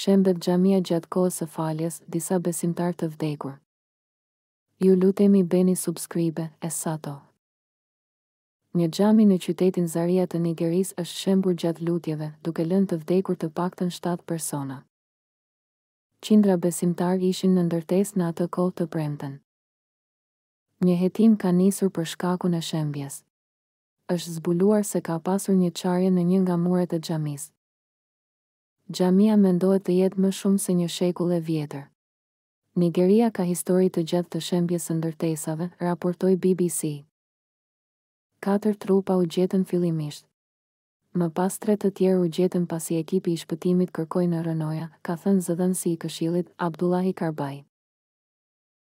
Shembet xhamia gjatë kohës së faljes disa besimtarë të vdekur ju lutemi bëni subscribe e sato një xhami në qytetin zaria të nigerisë është shembur gjatë lutjeve duke lënë të vdekur të paktën shtatë persona qindra besimtarë ishin në ndërtesë në atë kohë të premten një hetim ka nisur për shkakun e shembjes është zbuluar se ka pasur një çarje në një nga muret e xhamisë Xhamia mendohet të jetë më shumë se një shekull e vjetër. Nigeria ka histori të gjatë të shembjes së ndërtesave, raportoi BBC. Katër trupa u gjetën fillimisht. Më pas tre të tjerë u gjetën pasi ekipi i shpëtimit kërkoi në rrënoja, ka thënë zëdhënësi i Këshillit, Abdullahi Karbay.